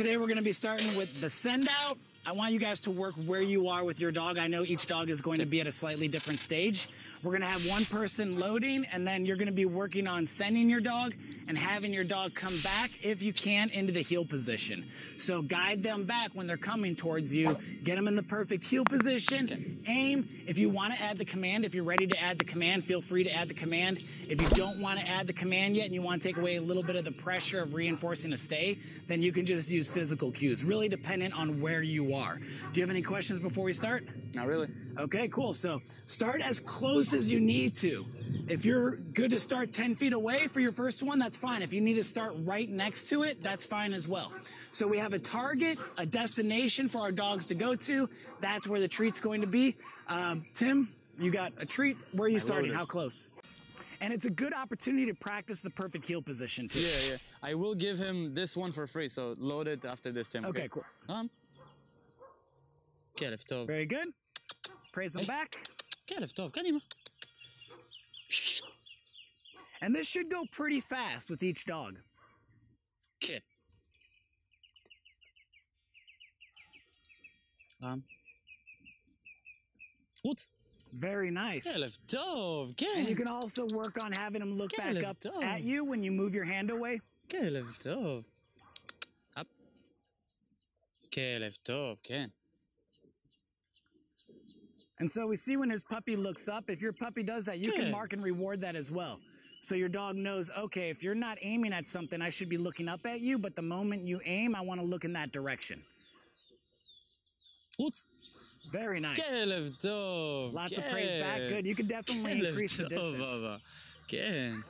Today we're going to be starting with the send out. I want you guys to work where you are with your dog. I know each dog is going to be at a slightly different stage. We're going to have one person loading, and then you're going to be working on sending your dog and having your dog come back, if you can, into the heel position. So guide them back when they're coming towards you. Get them in the perfect heel position. Aim. If you want to add the command, if you're ready to add the command, feel free to add the command. If you don't want to add the command yet and you want to take away a little bit of the pressure of reinforcing a stay, then you can just use physical cues, really dependent on where you are. Do you have any questions before we start? Not really. Okay, cool. So start as close as you need to. If you're good to start 10 feet away for your first one, that's fine. If you need to start right next to it, that's fine as well. So we have a target, a destination for our dogs to go to. That's where the treat's going to be. Um, Tim, you got a treat. Where are you I starting? How close? And it's a good opportunity to practice the perfect heel position too. Yeah, yeah. I will give him this one for free, so load it after this, Tim. Okay, okay cool. Um. كيف טוב. Very good. Praise him hey. back. كيف טוב, קדימה. And this should go pretty fast with each dog. Kid. Um. What? Very nice. Kind of and you can also work on having him look back up at you when you move your hand away. Kind of. Up. Can. And so we see when his puppy looks up, if your puppy does that, you can mark and reward that as well. So your dog knows, okay, if you're not aiming at something, I should be looking up at you, but the moment you aim, I want to look in that direction. Very nice. Lots of praise back. Good. You can definitely increase the distance. כן.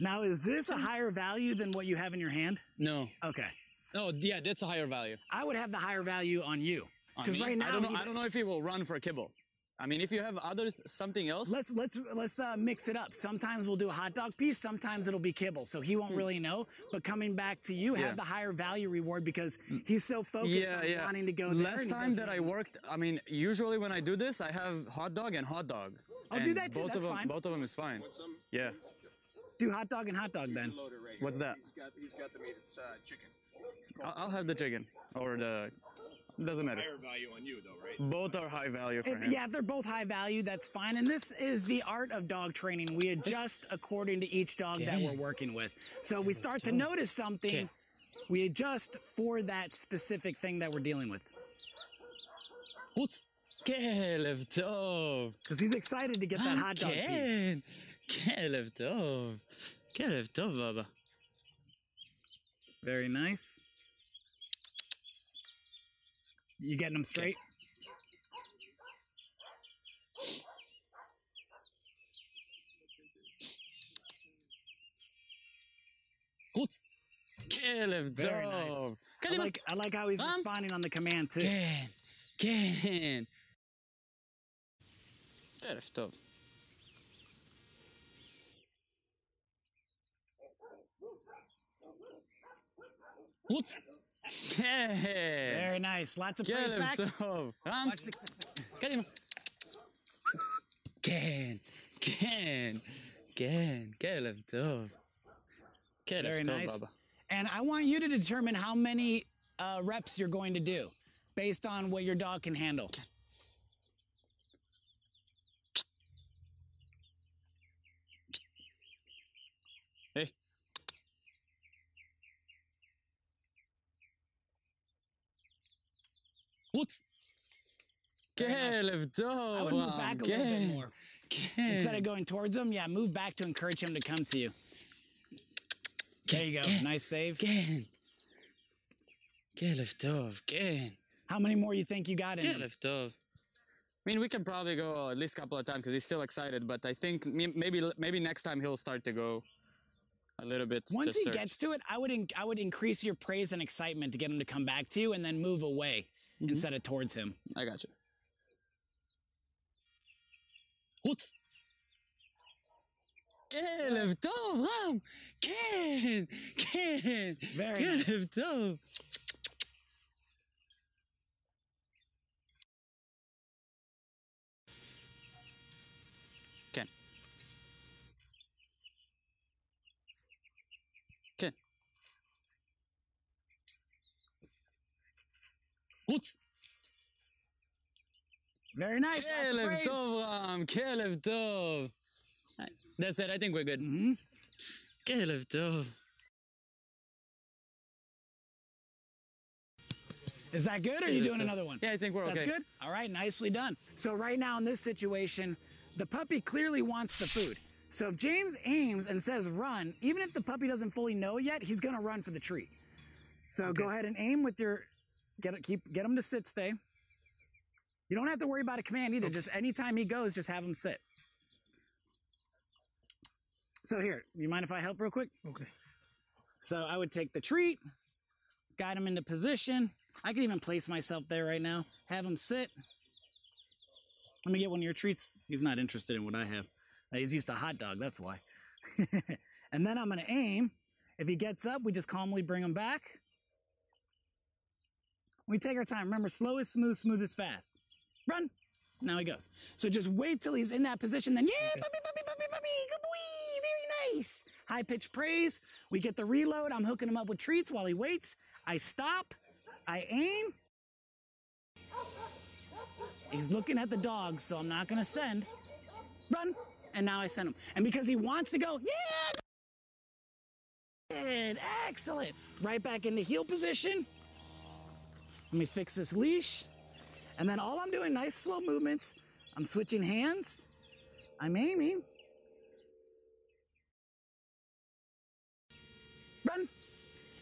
Now, is this a higher value than what you have in your hand? No. Okay. Oh, yeah, that's a higher value. I would have the higher value on you. Because right now, I don't know. I don't know if he will run for a kibble. I mean, if you have others, something else. Let's let's let's uh, mix it up. Sometimes we'll do a hot dog piece. Sometimes it'll be kibble. So he won't hmm. really know. But coming back to you, yeah. have the higher value reward because he's so focused yeah, on yeah. wanting to go there. Last time that I worked, I mean, usually when I do this, I have hot dog and hot dog. I'll and do that too. Both That's of them, fine. both of them is fine. Yeah. Do hot dog and hot dog then. What's that? He's got, he's got the meat. It's uh, chicken. I'll have the chicken or the doesn't matter. Higher value on you, though, right? Both are high value for if, him. Yeah, if they're both high value, that's fine. And this is the art of dog training. We adjust according to each dog okay. that we're working with. So if we start to notice something, okay. we adjust for that specific thing that we're dealing with. What's Kelev Tov? Because he's excited to get that ah, hot dog piece. Kelev Tov. Kelev Tov, Baba. Very nice. You getting them straight? Okay. Gut. Kill him, Very nice. I like, I like how he's um, responding on the command too. Can, can. Elf dove. Gut. Yeah. Very nice. Lots of Get praise him, back. Um, Get him. Can, can, can, get him, Tom. Get Very him, nice. Baba. And I want you to determine how many uh, reps you're going to do based on what your dog can handle. What's Caleb I would move back a little bit more. Instead of going towards him, yeah, move back to encourage him to come to you. There you go. Nice save. Gen. of Dove. Gen. How many more you think you got in? Kelev Tov. I mean, we can probably go at least a couple of times because he's still excited. But I think maybe maybe next time he'll start to go a little bit. Once he search. gets to it, I would I would increase your praise and excitement to get him to come back to you, and then move away mm-hmm. instead of towards him. I got you. What? Can Kelev Tov, wow! Ken! Ken! Very Caleb nice. Dove! Putz. Very nice. lots of Kelev praise. Tov, Ram. Kelev Tov. Alright, That's it. I think we're good. Mhm. Kelev Tov. Is that good or are you doing another one? Yeah, I think we're That's good. All right, nicely done. So right now in this situation, the puppy clearly wants the food. So if James aims and says run, even if the puppy doesn't fully know yet, he's gonna run for the treat. So go ahead and aim with your get it, keep get him to sit stay. You don't have to worry about a command either. Just anytime he goes, just have him sit. So here, you mind if I help real quick? Okay. So I would take the treat, guide him into position. I could even place myself there right now. Have him sit. Let me get one of your treats. He's not interested in what I have. Uh, He's used to hot dog, that's why. and then I'm going to aim. If he gets up, we just calmly bring him back. We take our time. Remember, slow is smooth, smooth is fast. Run. Now he goes. So just wait till he's in that position. Then, yeah, puppy, puppy, puppy, puppy. Good boy. Very nice. High pitched praise. We get the reload. I'm hooking him up with treats while he waits. I stop. I aim. He's looking at the dog, so I'm not going to send. Run. And now I send him. And because he wants to go, yeah. Excellent. Right back into heel position. Let me fix this leash. And then all I'm doing, nice slow movements. I'm switching hands. I'm aiming. Run.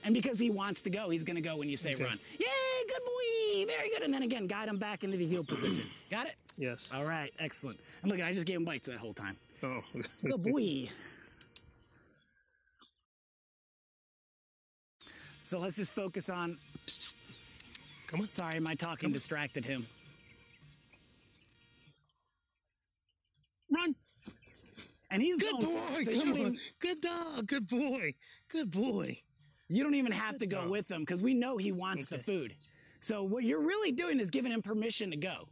And because he wants to go, he's going to go when you say Okay. run. Yay, good boy. Very good. And then again, guide him back into the heel position. Got it? Yes. All right, excellent. And look, I just gave him bites that whole time. Oh. Good boy. So let's just focus on. Come on. Sorry, my talking distracted him. Run. And he's Good going. boy. so Come on. even- Good dog. Good boy. Good boy. You don't even have to go dog. with him because we know he wants the food. So what you're really doing is giving him permission to go.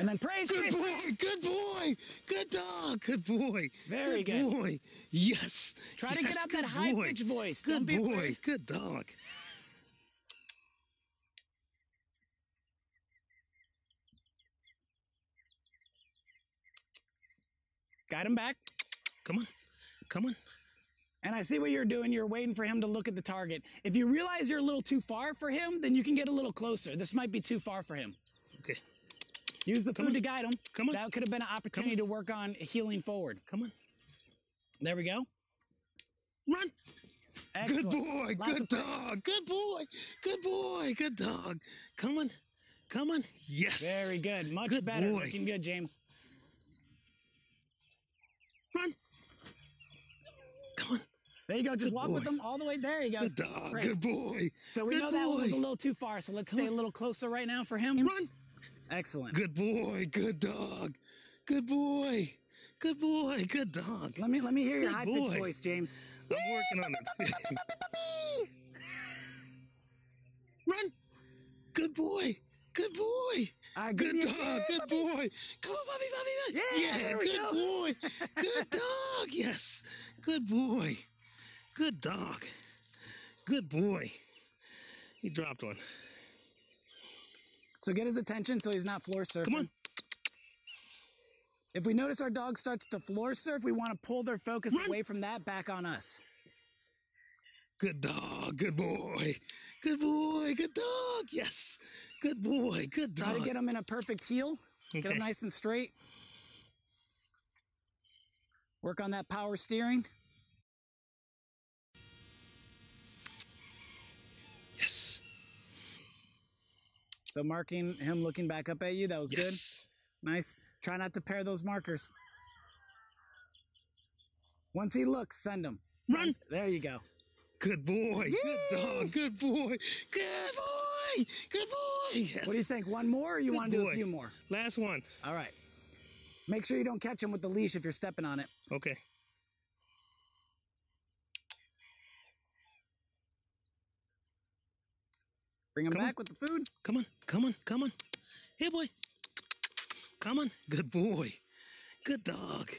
And then praise, Good praise, boy. Good boy. Good dog. Good boy. Very good. boy. Yes. Try to get out that high pitched voice. Good Don't boy. Good dog. Guide him back. Come on. Come on. And I see what you're doing. You're waiting for him to look at the target. If you realize you're a little too far for him, then you can get a little closer. This might be too far for him. Okay. Use the food on. to guide him. Come on. That could have been an opportunity to work on heeling forward. Come on. There we go. Run. Excellent. Good boy. Lots Good dog. Good boy. Good boy. Good dog. Come on. Come on. Yes. Very good. Much Good better. boy. Looking good, James. Run. Come on. There you go. Just Good walk with boy. him all the way. There you go. Good dog. Great. Good boy. So we Good know that one was a little too far. So let's stay a little closer right now for him. Run. Excellent. Good boy. Good dog. Good boy. Good boy. Good dog. Let me let me hear your high pitched voice, James. I'm working on it. Run. Good boy. Good boy. Right, Good dog. Good boy. Come on, puppy, puppy, puppy. Yeah, there we good go. boy. Good dog. Yes. Good boy. Good dog. Good boy. He dropped one. So get his attention so he's not floor surfing. Come on. If we notice our dog starts to floor surf, we want to pull their focus Run. away from that back on us. Good dog. Good boy. Good boy. Good dog. Yes. Good boy. Good dog. Try to get him in a perfect heel. Get him nice and straight. Work on that power steering. Yes. So marking him looking back up at you, that was Yes. good. Nice. Try not to pair those markers. Once he looks, send him. Run. There you go. Good boy. Good dog. Good boy. Good boy. Good boy. Yes. What do you think? One more or you Good want to do a few more? Last one. All right. Make sure you don't catch him with the leash if you're stepping on it. Okay. Bring him Come on. back with the food. Come on. Come on. Come on. Here, boy. Come on. Good boy. Good dog.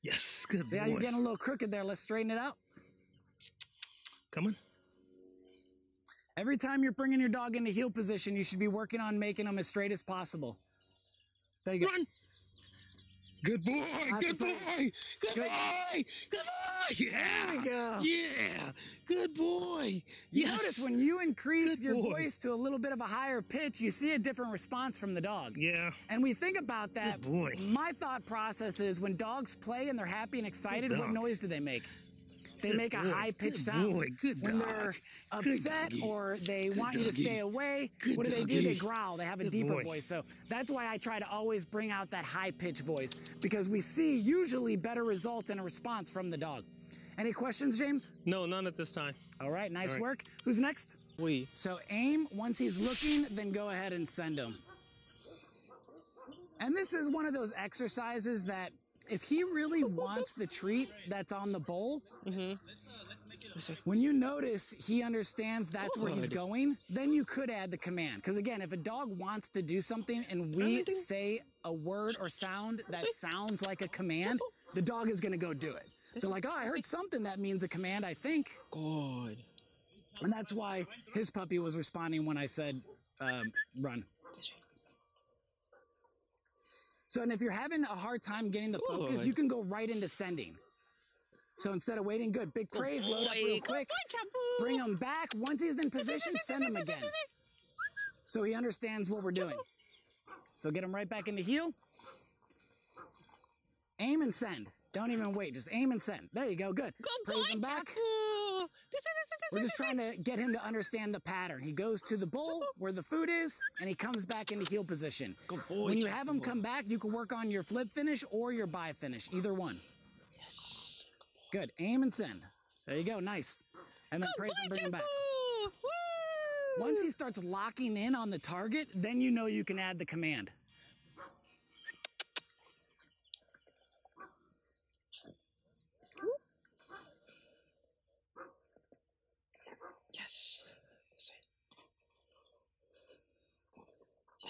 Yes. Good See how you're getting a little crooked there. Let's straighten it out. Coming. Every time you're bringing your dog into heel position, you should be working on making them as straight as possible. There you go. Run. Good boy. Good boy. Good Good. boy. Good boy. Yeah. You go. Yeah. Good boy. You yes. notice when you increase Good your boy. voice to a little bit of a higher pitch, you see a different response from the dog. Yeah. And we think about that. Good boy. My thought process is when dogs play and they're happy and excited, what noise do they make? They Good make a boy. high pitched Good sound. boy. Good when they're upset doggy. or they Good want you to stay away, Good what do they do? They growl. They have a deeper boy. voice. So that's why I try to always bring out that high pitched voice because we see usually better results and a response from the dog. Any questions, James? No, none at this time. All right, nice All right. work. Who's next? We. So aim once he's looking, then go ahead and send him. And this is one of those exercises that if he really wants the treat that's on the bowl, when you notice he understands that's where he's going, then you could add the command. Because again, if a dog wants to do something and we say a word or sound that sounds like a command, the dog is going to go do it. They're like, oh, I heard something that means a command, I think. Good. And that's why his puppy was responding when I said, um, run. So, and if you're having a hard time getting the focus, Good. you can go right into sending. So instead of waiting, good, big praise, load up real quick, bring him back. Once he's in position, send him again. So he understands what we're doing. So get him right back into heel. Aim and send. Don't even wait. Just aim and send. There you go. Good. Praise him back. We're just trying to get him to understand the pattern. He goes to the bowl where the food is, and he comes back into heel position. Good boy, when you have him come back, you can work on your flip finish or your buy finish, either one. Yes. Good. Aim and send. There you go. Nice. And then praise him, bring him back. Once he starts locking in on the target, then you know you can add the command. Yes. This way.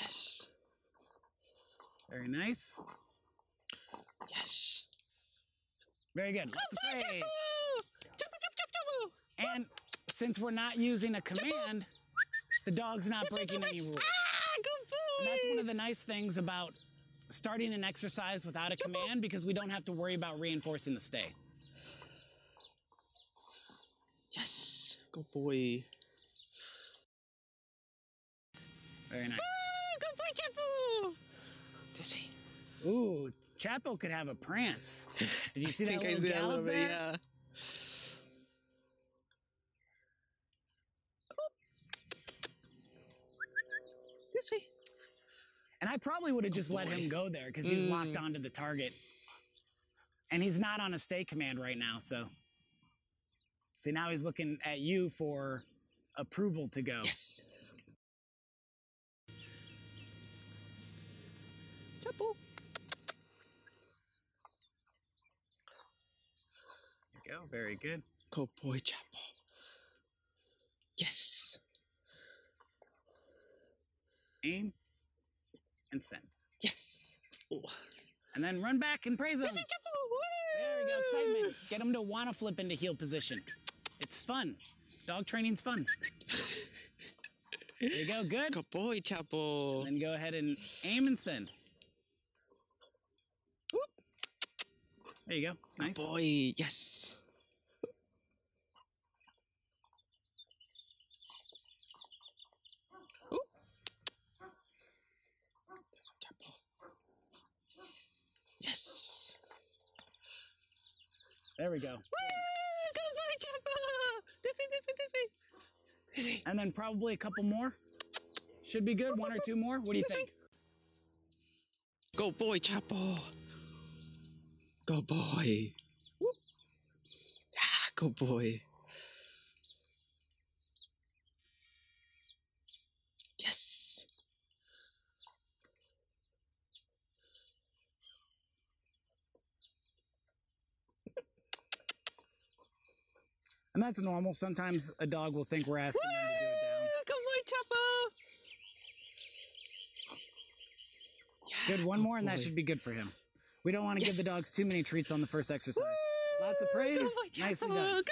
Yes. Very nice. Yes. Very good. Lots of praise. And since we're not using a command, the dog's not breaking any rules. Ah, good And boy. that's one of the nice things about starting an exercise without a command because we don't have to worry about reinforcing the stay. Yes. Good boy. Very nice. Ah, good boy, Chapo. This way. Ooh, Chapo could have a prance. Did you see that think I little see a gallop little bit, there? yeah. This way. And I probably would have just let him go there because he's locked Mm. onto the target. And he's not on a stay command right now, so. See, now he's looking at you for approval to go. Yes. Chapo. Go. Very good. Good boy, Chapo. Yes. Aim and send. Yes. Oh. And then run back and praise him. There we go. Excitement. Get him to want to flip into heel position. It's fun. Dog training's fun. There you go. Good. Good boy, Chapo. Then go ahead and aim and send. There you go. Good boy. Yes. Ooh. That's what Chapo. Yes. There we go. Woo! Good boy, Chapo. This way, this way, this way. This way. And then probably a couple more. Should be good. One or two more. What do you think? Go boy, Chapo. Go boy. Ah, go boy. Yes. And that's normal. Sometimes a dog will think we're asking them to do it down. Go boy, Chapo. Yeah, Good. One more, and that should be good for him. We don't want to give the dogs too many treats on the first exercise. Lots of praise. Boy, Nicely done. Good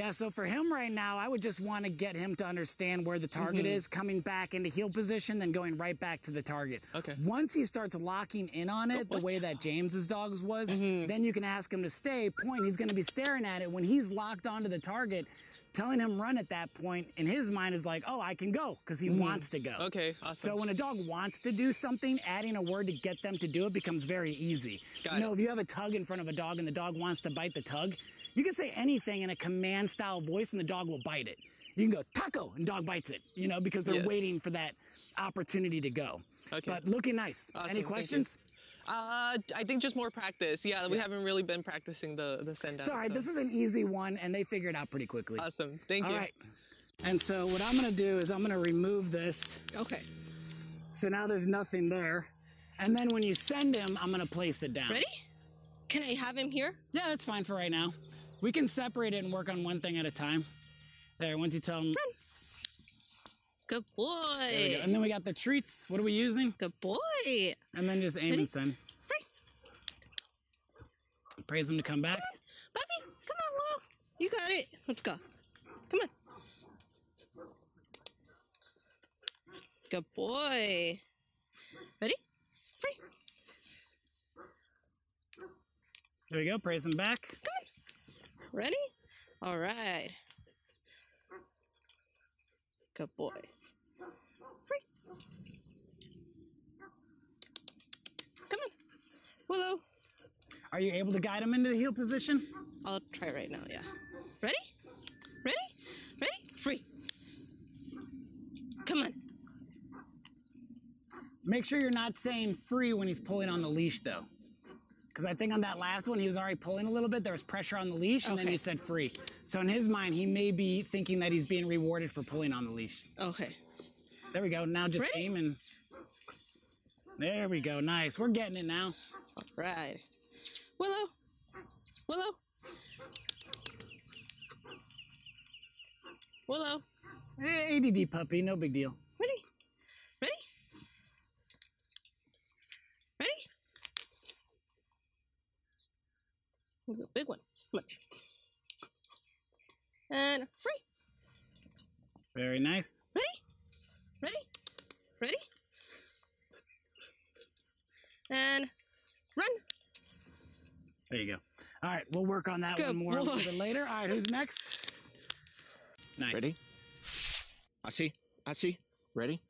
Yeah, so for him right now, I would just want to get him to understand where the target Mm-hmm. is, coming back into heel position, then going right back to the target. Okay. Once he starts locking in on it, the way that James's dogs was, Mm-hmm. then you can ask him to stay. Point, he's going to be staring at it. When he's locked onto the target, telling him run at that point, in his mind is like, oh, I can go, because he wants to go. Okay, awesome. So when a dog wants to do something, adding a word to get them to do it becomes very easy. Got you know, it. if you have a tug in front of a dog and the dog wants to bite the tug, you can say anything in a command style voice and the dog will bite it. You can go taco and dog bites it, you know, because they're Yes. waiting for that opportunity to go. Okay. But looking nice. Awesome, Any questions? Uh, I think just more practice. Yeah, we haven't really been practicing the the send out. It's all right. so- This is an easy one and they figure it out pretty quickly. awesome. Thank All you. All right. And so what I'm going to do is I'm going to remove this. Okay. So now there's nothing there. And then when you send him, I'm going to place it down. Ready? Can I have him here? Yeah, that's fine for right now. We can separate it and work on one thing at a time. There, once you tell them. Good boy. Go. And then we got the treats. What are we using? Good boy. And then just aim Ready? and send. Free. Praise them to come back. Puppy, come on, Will. You got it. Let's go. Come on. Good boy. Ready? Free. There we go. Praise them back. Ready? All right. Good boy. Free. Come on. Willow. Are you able to guide him into the heel position? I'll try right now, yeah. Ready? Ready? Ready? Free. Come on. Make sure you're not saying free when he's pulling on the leash, though. Because I think on that last one, he was already pulling a little bit. There was pressure on the leash, and then you said free. So in his mind, he may be thinking that he's being rewarded for pulling on the leash. Okay. There we go. Now just Ready? aim and. There we go. Nice. We're getting it now. All right. Willow. Willow. Willow. Eh, ADD puppy, no big deal. Ready? Ready? Ready? This is a big one. Come on. And free. Very nice. Ready? Ready? Ready? And run. There you go. All right, we'll work on that Good one more a little bit later. All right, who's next? Nice. Ready? I see. I see. Ready?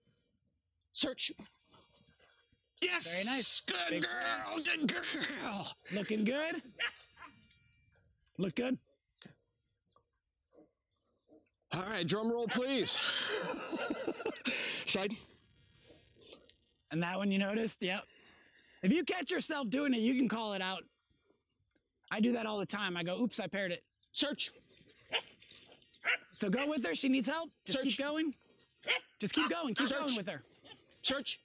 Search. Yes. Very nice. Good Big- girl. Good girl. Looking good. Look good. All right, drum roll, please. Side. And that one you noticed? Yep. If you catch yourself doing it, you can call it out. I do that all the time. I go, oops, I paired it. Search. So go with her. She needs help. Just Search. keep going. Just keep going. Keep going with her. Search.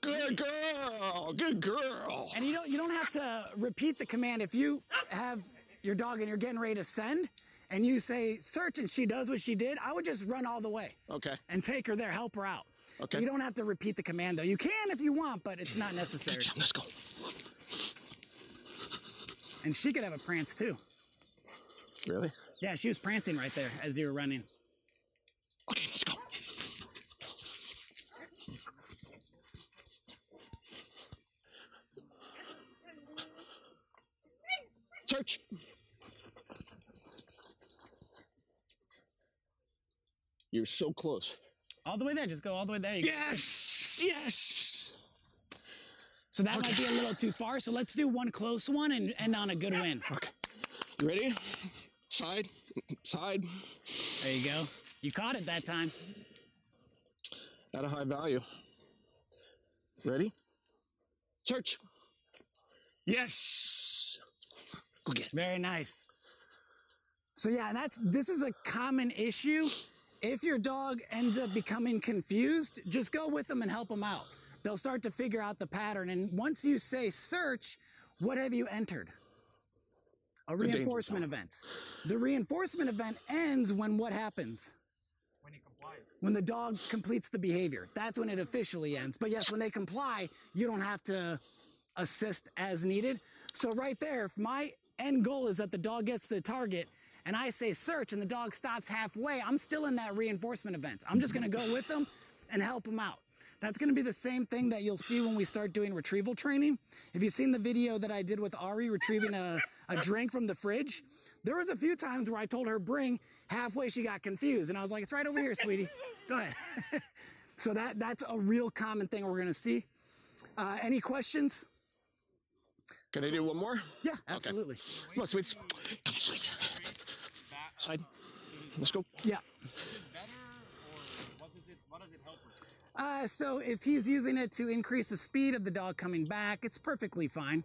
Good girl. Good girl. And you don't you don't have to repeat the command. If you have your dog and you're getting ready to send and you say search and she does what she did, I would just run all the way Okay. and take her there, help her out. Okay. You don't have to repeat the command though. You can if you want, but it's not necessary. Jump, let's go. And she could have a prance too. Really? Yeah, she was prancing right there as you were running. Search. You're so close. All the way there. Just go all the way there. You. Yes, yes. So that might be a little too far. So let's do one close one and end on a good win. Okay. You ready? Side, side, There you go. You caught it that time. at a high value. Ready? Search. Yes. Go get it. Very nice. So yeah, that's this is a common issue. If your dog ends up becoming confused, just go with them and help them out. They'll start to figure out the pattern. And once you say search, what have you entered? A danger reinforcement event. The reinforcement event ends when what happens? When he complies. When the dog completes the behavior. That's when it officially ends. But yes, when they comply, you don't have to assist as needed. So right there, if my end goal is that the dog gets to the target and I say search and the dog stops halfway, I'm still in that reinforcement event. I'm just gonna go with them and help them out. That's gonna be the same thing that you'll see when we start doing retrieval training. If you've seen the video that I did with Ari retrieving a, a drink from the fridge, there was a few times where I told her bring, halfway she got confused. And I was like, it's right over here, sweetie. Go ahead. so that, that's a real common thing we're gonna see. Uh, any questions? Can I do one more? Yeah, absolutely. Come on, sweets. Come on, sweets. Side. Let's go. Yeah. Uh, so if he's using it to increase the speed of the dog coming back, it's perfectly fine.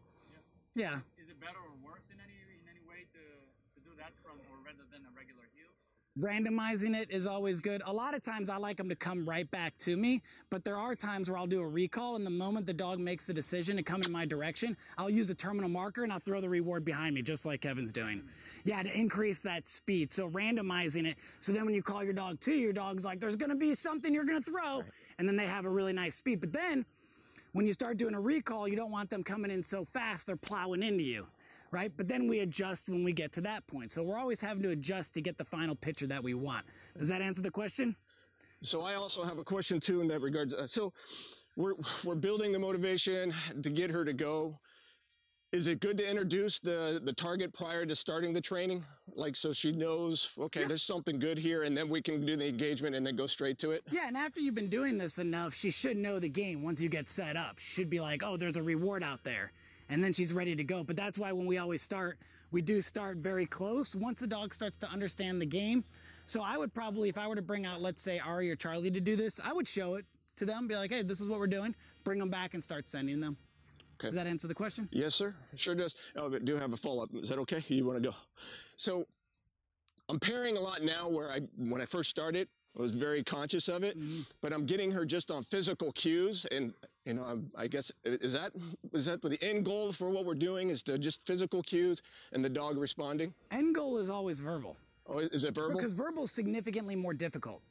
Yeah. Is it better or worse in any in any way to, to do that from or rather than a regular heel? Randomizing it is always good. A lot of times I like them to come right back to me, but there are times where I'll do a recall and the moment the dog makes the decision to come in my direction, I'll use a terminal marker and I'll throw the reward behind me, just like Kevin's doing. Yeah, to increase that speed. So randomizing it. So then when you call your dog to, your dog's like, there's gonna be something you're gonna throw. And then they have a really nice speed. But then when you start doing a recall, you don't want them coming in so fast they're plowing into you, right? But then we adjust when we get to that point. So we're always having to adjust to get the final picture that we want. Does that answer the question? So I also have a question too in that regard. Uh, So we're we're building the motivation to get her to go. Is it good to introduce the the target prior to starting the training, like so she knows okay, there's something good here, and then we can do the engagement and then go straight to it? Yeah, and after you've been doing this enough, she should know the game once you get set up. She should be like, oh, there's a reward out there. And then she's ready to go. But that's why when we always start, we do start very close once the dog starts to understand the game. So I would probably, if I were to bring out, let's say, Ari or Charlie to do this, I would show it to them, be like, hey, this is what we're doing. Bring them back and start sending them. Okay. Does that answer the question? Yes, sir. It sure does. Oh, but do have a follow up. Is that okay? You want to go? So I'm pairing a lot now where I when I first started, I was very conscious of it, mm-hmm. but I'm getting her just on physical cues and you know, I'm, I guess is that is that the end goal for what we're doing is to just physical cues and the dog responding? End goal is always verbal. Oh, is it verbal? Because verbal is significantly more difficult.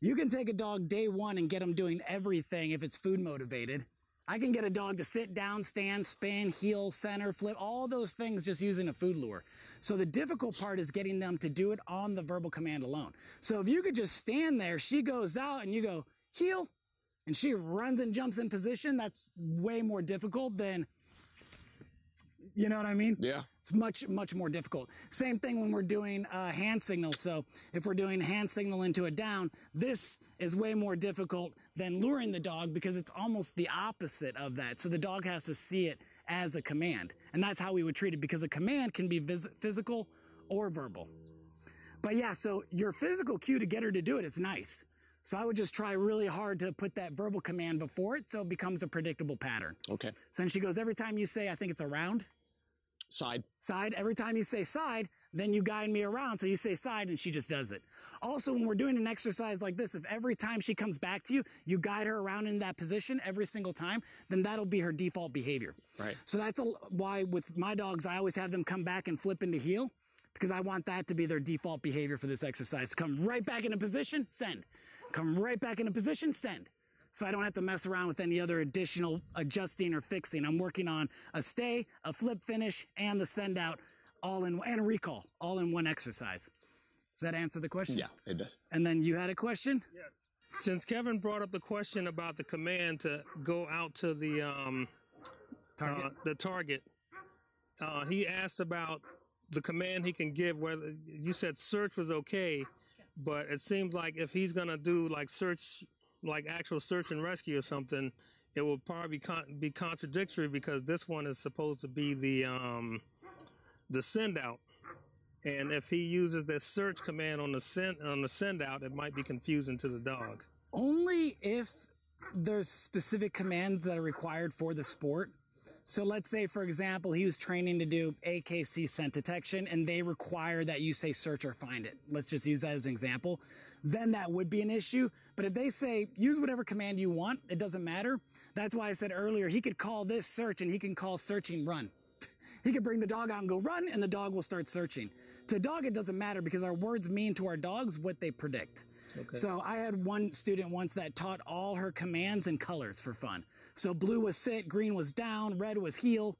You can take a dog day one and get them doing everything if it's food motivated. I can get a dog to sit down, stand, spin, heel, center, flip, all those things just using a food lure. So the difficult part is getting them to do it on the verbal command alone. So if you could just stand there, she goes out and you go, heel, and she runs and jumps in position, that's way more difficult than, you know what I mean? Yeah. It's much, much more difficult. Same thing when we're doing uh, hand signals. So if we're doing hand signal into a down, this is way more difficult than luring the dog because it's almost the opposite of that. So the dog has to see it as a command. And that's how we would treat it because a command can be physical or verbal. But yeah, so your physical cue to get her to do it is nice. So I would just try really hard to put that verbal command before it so it becomes a predictable pattern. Okay. So then she goes, every time you say, I think it's around, Side. side. Every time you say side, then you guide me around. So you say side and she just does it. Also, when we're doing an exercise like this, if every time she comes back to you, you guide her around in that position every single time, then that'll be her default behavior. Right. So that's a, why with my dogs, I always have them come back and flip into heel because I want that to be their default behavior for this exercise. Come right back into position, send. Come right back into position, send. So I don't have to mess around with any other additional adjusting or fixing. I'm working on a stay, a flip finish, and the send out all in and a recall, all in one exercise. Does that answer the question? Yeah, it does. And then you had a question? Yes. Since Kevin brought up the question about the command to go out to the um, Target. Uh, the target, uh, he asked about the command he can give. Whether you said search was okay, but it seems like if he's gonna do like search, like actual search and rescue or something, it will probably be, con- be contradictory because this one is supposed to be the um, the send out. And if he uses the search command on the send on the send out, it might be confusing to the dog. Only if there's specific commands that are required for the sport. So let's say, for example, he was training to do AKC scent detection and they require that you say search or find it. Let's just use that as an example. Then that would be an issue. But if they say use whatever command you want, it doesn't matter. That's why I said earlier, he could call this search and he can call searching run. He could bring the dog out and go run, and the dog will start searching. To dog, it doesn't matter because our words mean to our dogs what they predict. So I had one student once that taught all her commands and colors for fun. So blue was sit, green was down, red was heel.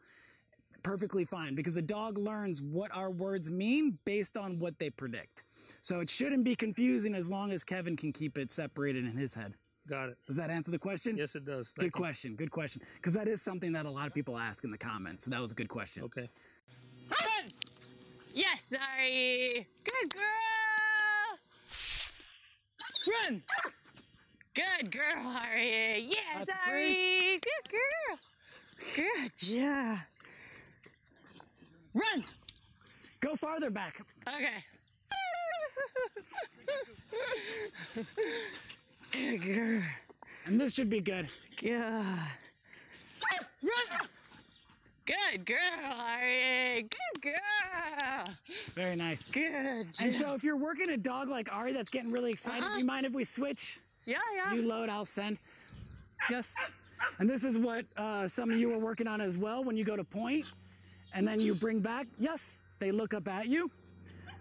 perfectly fine because the dog learns what our words mean based on what they predict. So it shouldn't be confusing as long as Kevin can keep it separated in his head. Got it. Does that answer the question? Yes, it does. Good you. question. Good question. Because that is something that a lot of people ask in the comments. So that was a good question. Okay. Run! Yes, sorry. Good girl. Run. Good girl, Ari. Yes, Lots of sorry. Good girl. Good job. Run. Go farther back. Okay. Good girl. And this should be good. Good. Run. Good girl, Ari. Good girl. Very nice. Good job. And so if you're working a dog like Ari that's getting really excited, Uh-huh. you mind if we switch? yeah, yeah. You load, I'll send. Yes. And this is what uh, some of you are working on as well when you go to point and then you bring back. Yes, they look up at you.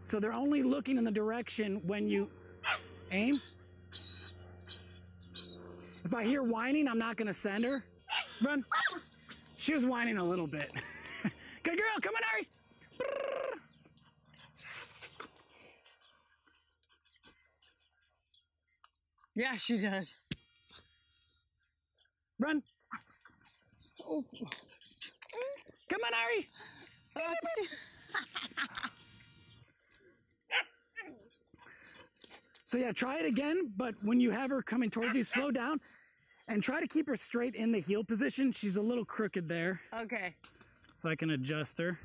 So they're only looking in the direction when you aim. If I hear whining, I'm not going to send her. Run. She was whining a little bit. Good girl, come on, Ari. yeah, she does. Run. Oh. Come on, Ari. So yeah, try it again, but when you have her coming towards you, slow down and try to keep her straight in the heel position. She's a little crooked there, Okay. so I can adjust her.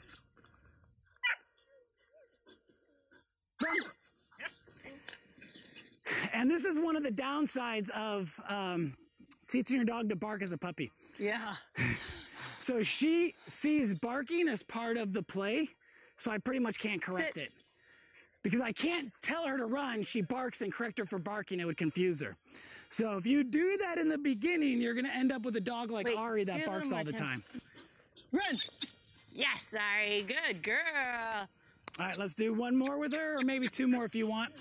And this is one of the downsides of um, teaching your dog to bark as a puppy. Yeah. So she sees barking as part of the play, so I pretty much can't correct Sit. it. Because I can't tell her to run, she barks and correct her for barking, it would confuse her. So if you do that in the beginning, you're gonna end up with a dog like Wait, Ari that barks all the time. time. Run. Yes, Ari. Good girl. All right, let's do one more with her, or maybe two more if you want.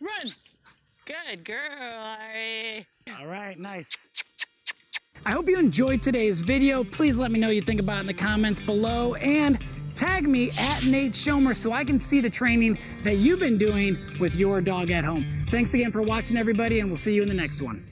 Run. Good girl, Ari. All right, nice. I hope you enjoyed today's video. Please let me know what you think about it in the comments below and tag me at Nate Schoemer so I can see the training that you've been doing with your dog at home. Thanks again for watching, everybody, and we'll see you in the next one.